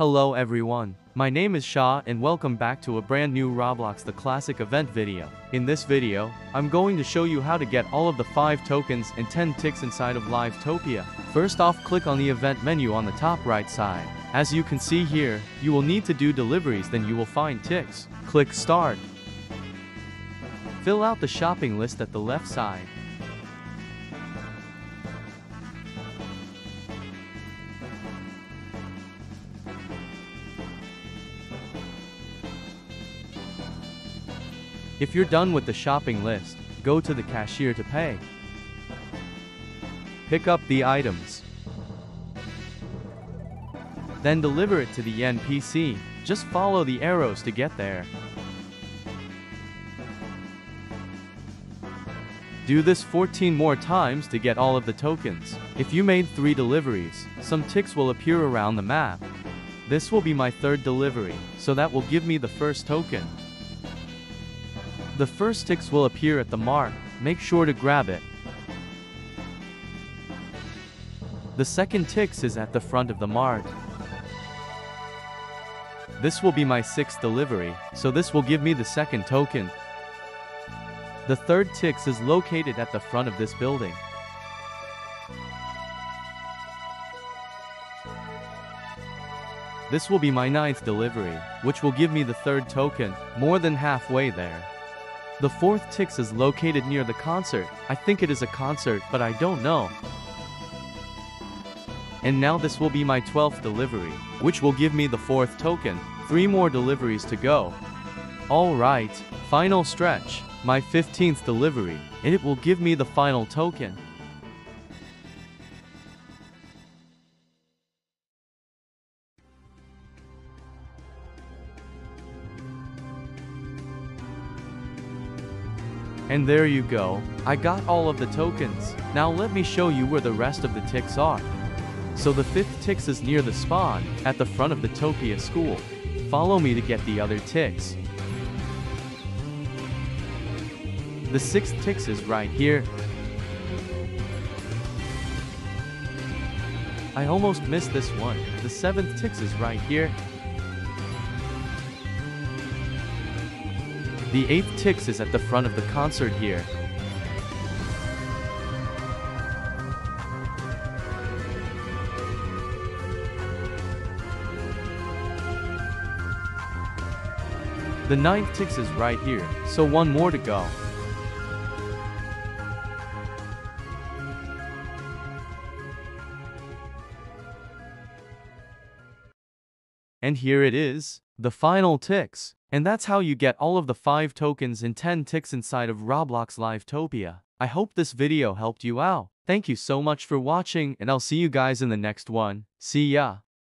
Hello everyone, my name is Sya and welcome back to a brand new Roblox The Classic event video. In this video, I'm going to show you how to get all of the 5 tokens and 10 Tix inside of Livetopia. First off click on the event menu on the top right side. As you can see here, you will need to do deliveries then you will find Tix. Click start. Fill out the shopping list at the left side. If you're done with the shopping list, go to the cashier to pay. Pick up the items. Then deliver it to the NPC. Just follow the arrows to get there. Do this 14 more times to get all of the tokens. If you made 3 deliveries, some Tix will appear around the map. This will be my third delivery, so that will give me the first token. The first Tix will appear at the mark, make sure to grab it. The second Tix is at the front of the mark. This will be my sixth delivery, so this will give me the second token. The third Tix is located at the front of this building. This will be my ninth delivery, which will give me the third token, more than halfway there. The fourth Tix is located near the concert. I think it is a concert, but I don't know. And now this will be my 12th delivery, which will give me the fourth token. Three more deliveries to go. Alright, final stretch, my 15th delivery, and it will give me the final token. And there you go, I got all of the tokens. Now let me show you where the rest of the Tix are. So the fifth Tix is near the spawn, at the front of the Topia school. Follow me to get the other Tix. The sixth Tix is right here. I almost missed this one. The seventh Tix is right here. The eighth Tix is at the front of the concert here. The ninth Tix is right here, so one more to go. And here it is, the final Tix. And that's how you get all of the 5 tokens and 10 Tix inside of Roblox Livetopia. I hope this video helped you out. Thank you so much for watching and I'll see you guys in the next one. See ya!